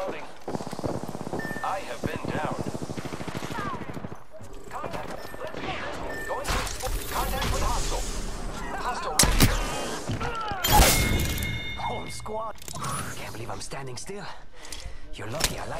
Reloading. I have been down. Contact. Let's go. Going to. Contact with hostile. Hostile right. Home squad. Can't believe I'm standing still. You're lucky I like